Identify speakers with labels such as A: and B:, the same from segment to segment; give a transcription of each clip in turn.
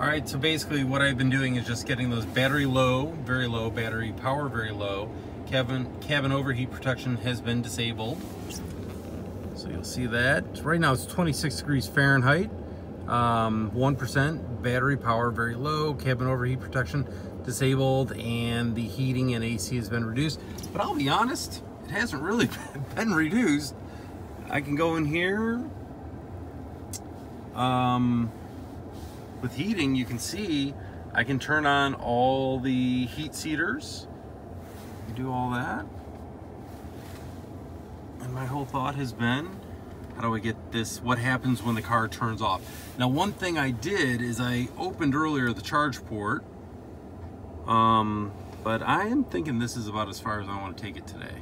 A: All right, so basically what I've been doing is just getting those battery low, very low, battery power very low. Cabin, cabin overheat protection has been disabled. So you'll see that. Right now it's 26 degrees Fahrenheit, um, 1%, battery power very low, cabin overheat protection disabled, and the heating and AC has been reduced. But I'll be honest, it hasn't really been reduced. I can go in here, um, with heating, you can see I can turn on all the heat seaters. You do all that. And my whole thought has been, how do I get this, what happens when the car turns off? Now, one thing I did is I opened earlier the charge port, um, but I am thinking this is about as far as I want to take it today.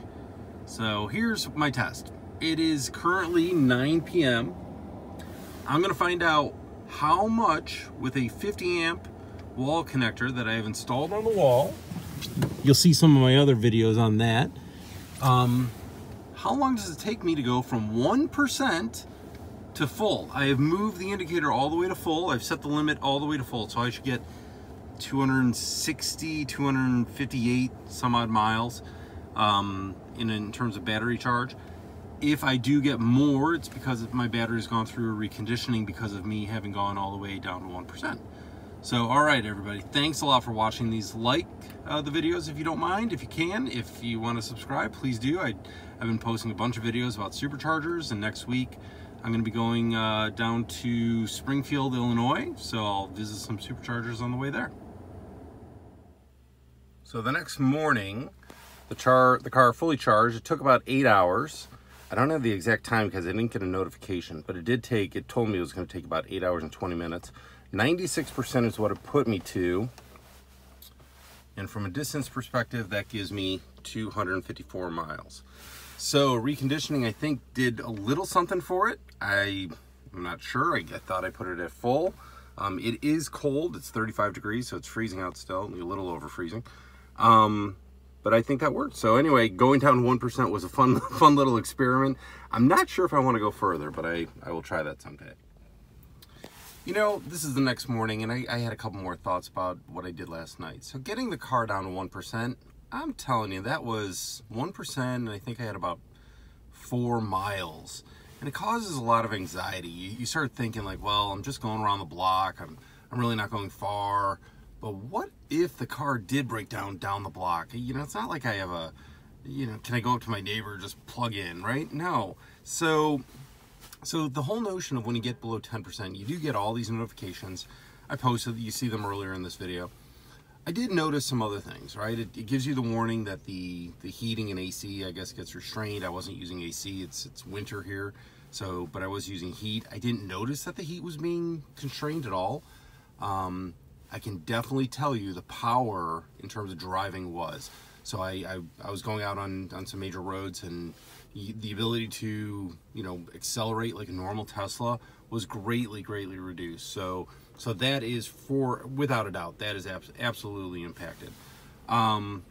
A: So here's my test. It is currently 9 p.m. I'm gonna find out how much with a 50 amp wall connector that I have installed on the wall. You'll see some of my other videos on that. Um, how long does it take me to go from 1% to full? I have moved the indicator all the way to full. I've set the limit all the way to full, so I should get 260, 258 some odd miles um, in, in terms of battery charge. If I do get more, it's because my battery's gone through a reconditioning because of me having gone all the way down to 1%. So, all right, everybody, thanks a lot for watching these. Like uh, the videos if you don't mind, if you can. If you want to subscribe, please do. I, have been posting a bunch of videos about superchargers, and next week I'm going to be going uh, down to Springfield, Illinois, so I'll visit some superchargers on the way there. So the next morning, the, char the car fully charged. It took about eight hours. I don't have the exact time because I didn't get a notification, but it did take, it told me it was going to take about 8 hours and 20 minutes. 96% is what it put me to. And from a distance perspective, that gives me 254 miles. So reconditioning, I think, did a little something for it. I, I'm not sure. I, I thought I put it at full. Um, it is cold. It's 35 degrees, so it's freezing out still, a little over freezing. Um, but I think that worked. So anyway, going down 1% was a fun, fun little experiment. I'm not sure if I want to go further, but I, I will try that someday. You know, this is the next morning, and I, I had a couple more thoughts about what I did last night. So getting the car down to 1%, I'm telling you, that was 1%, and I think I had about four miles. And it causes a lot of anxiety. You, you start thinking like, well, I'm just going around the block. I'm, I'm really not going far. But what if the car did break down down the block? You know, it's not like I have a, you know, can I go up to my neighbor just plug in, right? No. So, so the whole notion of when you get below 10%, you do get all these notifications. I posted, you see them earlier in this video. I did notice some other things, right? It, it, gives you the warning that the, the heating and AC, I guess, gets restrained. I wasn't using AC, it's, it's winter here, so, but I was using heat. I didn't notice that the heat was being constrained at all. Um, I can definitely tell you the power in terms of driving was. So I, I, I was going out on, on some major roads and the ability to, you know, accelerate like a normal Tesla was greatly, greatly reduced. So, so that is for, without a doubt, that is abs absolutely impacted. Um,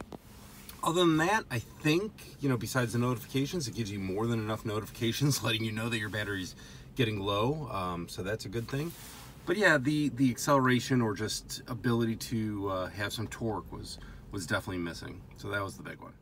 A: other than that, I think, you know, besides the notifications, it gives you more than enough notifications letting you know that your battery's getting low. Um, so that's a good thing but yeah, the the acceleration or just ability to uh, have some torque was was definitely missing. So that was the big one.